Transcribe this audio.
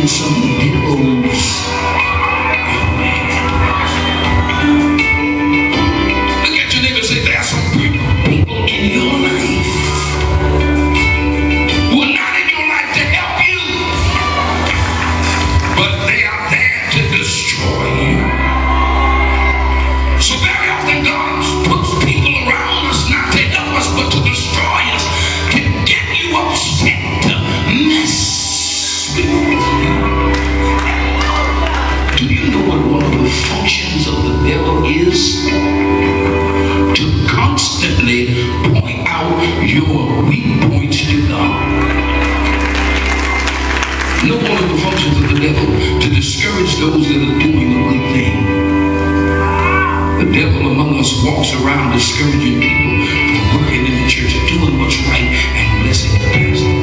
redemption. among us walks around discouraging people from working in the church, doing what's right, and blessing the pastor.